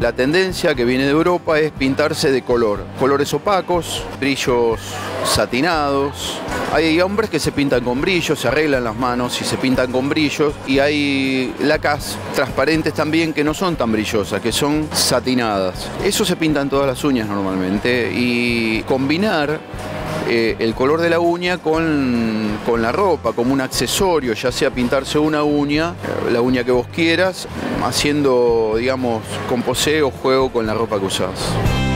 La tendencia que viene de Europa es pintarse de color, colores opacos, brillos satinados. Hay hombres que se pintan con brillos, se arreglan las manos y se pintan con brillos. Y hay lacas transparentes también que no son tan brillosas, que son satinadas. Eso se pintan todas las uñas normalmente. Y combinar eh, el color de la uña con, con, la ropa, como un accesorio, ya sea pintarse una uña, eh, la uña que vos quieras, haciendo, digamos, composé o juego con la ropa que usás.